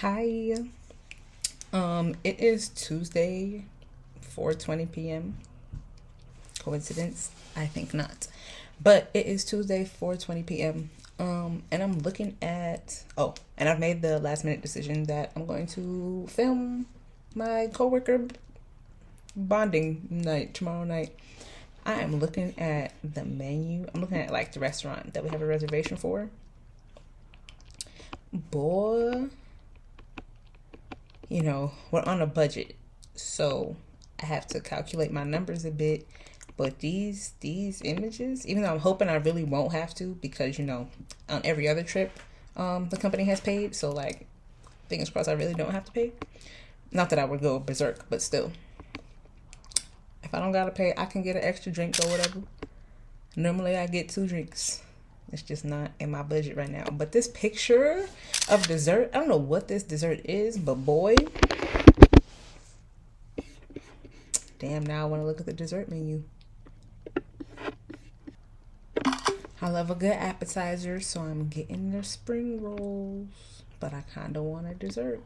Hi. Um, it is Tuesday, 4:20 p.m. Coincidence? I think not. But it is Tuesday, 4:20 p.m. Um, and I'm looking at oh, and I've made the last minute decision that I'm going to film my coworker bonding night tomorrow night. I am looking at the menu. I'm looking at like the restaurant that we have a reservation for. Boy, you know, we're on a budget. So I have to calculate my numbers a bit. But these these images, even though I'm hoping I really won't have to, because you know, on every other trip, um, the company has paid. So like, fingers crossed, I really don't have to pay. Not that I would go berserk, but still, if I don't gotta pay, I can get an extra drink or whatever. Normally, I get two drinks. It's just not in my budget right now. But this picture of dessert, I don't know what this dessert is, but boy, damn, now I want to look at the dessert menu. I love a good appetizer, so I'm getting the spring rolls, but I kind of want a dessert.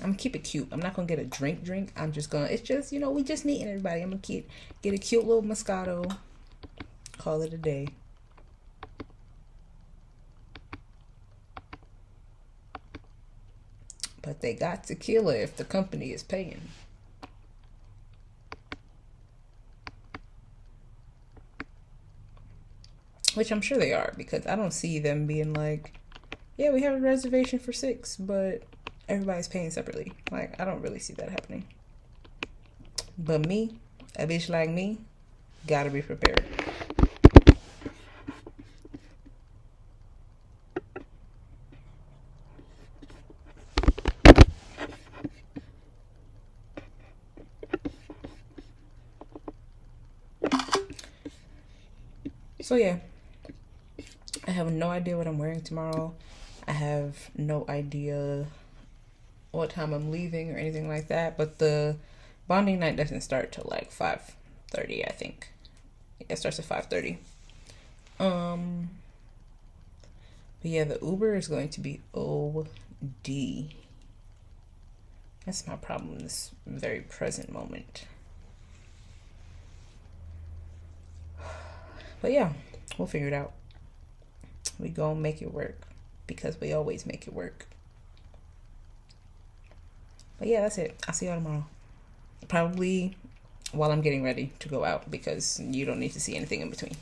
I'm gonna keep it cute. I'm not gonna get a drink drink. I'm just gonna, it's just, you know, we just meeting everybody. I'm gonna get, get a cute little Moscato, call it a day. But they got tequila if the company is paying. Which I'm sure they are because I don't see them being like, yeah, we have a reservation for six, but everybody's paying separately. Like, I don't really see that happening. But me, a bitch like me, gotta be prepared. So yeah, I have no idea what I'm wearing tomorrow. I have no idea what time I'm leaving or anything like that. But the bonding night doesn't start till like five thirty, I think. It starts at five thirty. Um. But yeah, the Uber is going to be OD. That's my problem this very present moment. But yeah, we'll figure it out. We go make it work because we always make it work. But yeah, that's it. I'll see y'all tomorrow. Probably while I'm getting ready to go out because you don't need to see anything in between.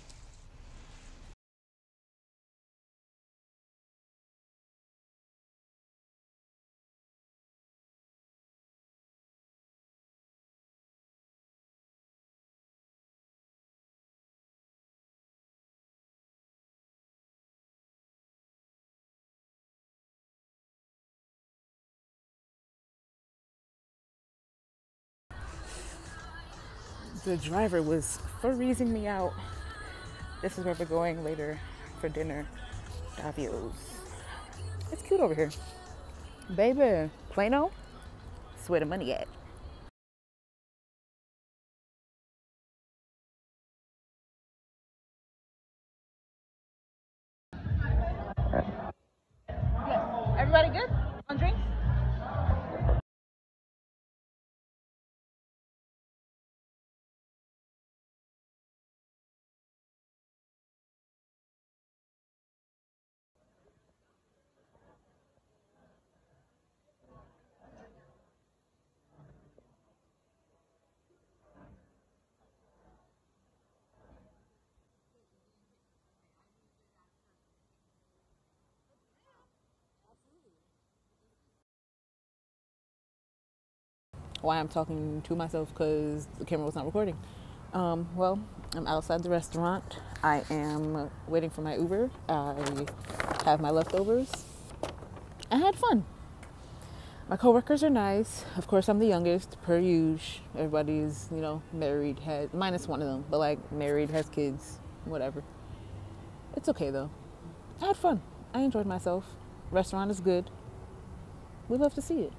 The driver was freezing me out. This is where we're going later for dinner. Davio's. It's cute over here. Baby, Plano? That's where the money at. Everybody good why I'm talking to myself because the camera was not recording. Um, well, I'm outside the restaurant. I am waiting for my Uber. I have my leftovers. I had fun. My coworkers are nice. Of course, I'm the youngest, per usual. Everybody's, you know, married, has minus one of them, but like married, has kids, whatever. It's okay though. I had fun. I enjoyed myself. Restaurant is good. We love to see it.